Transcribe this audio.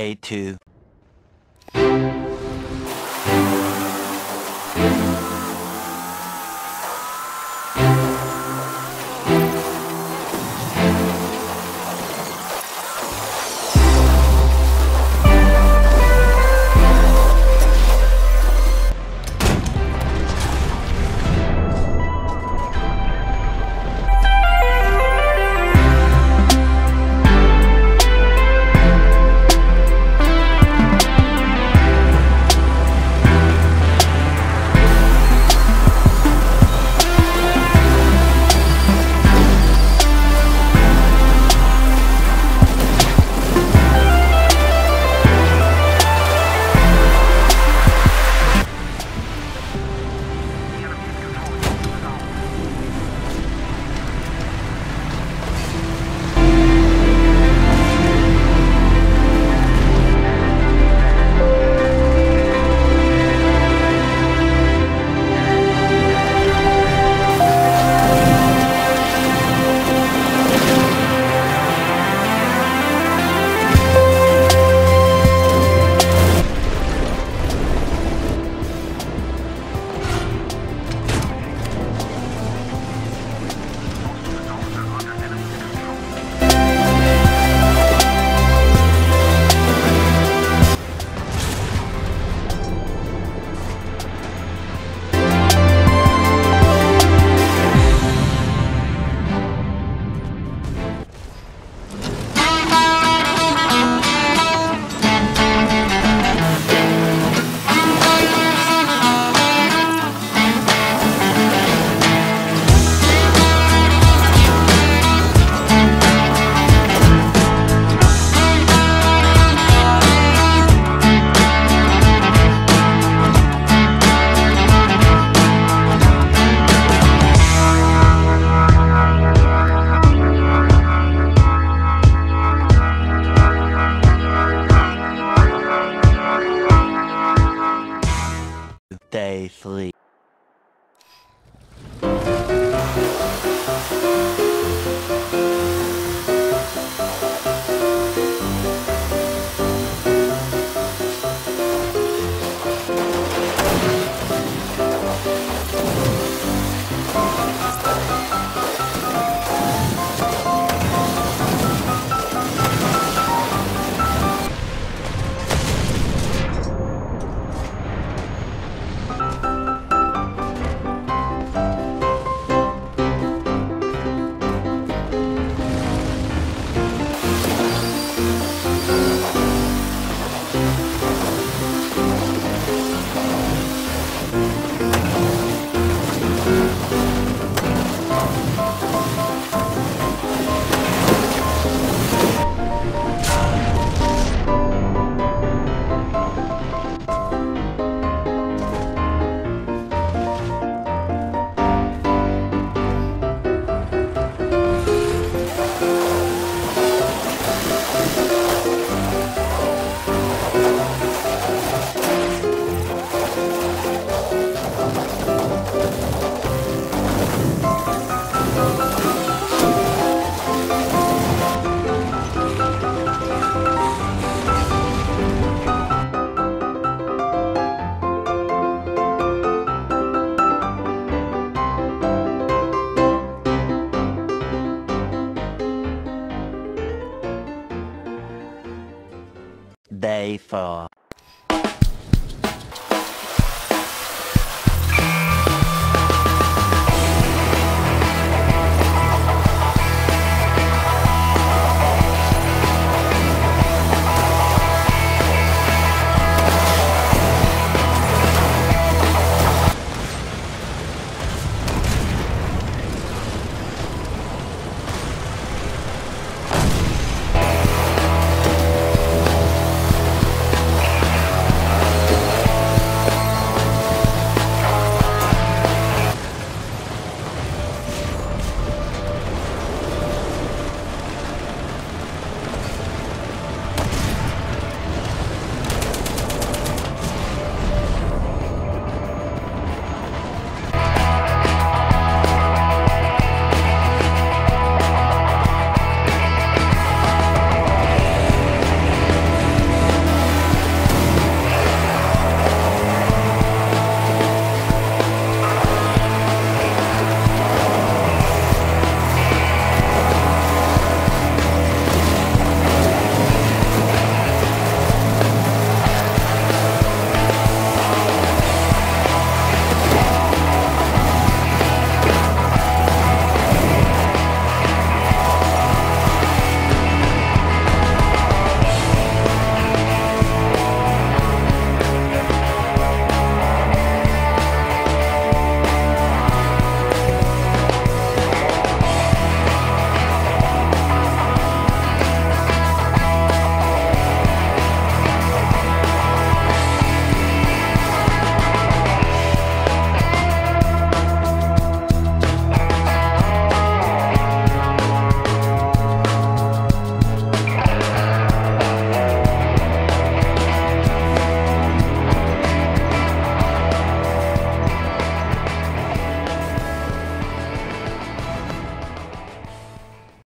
Day 2 Day 4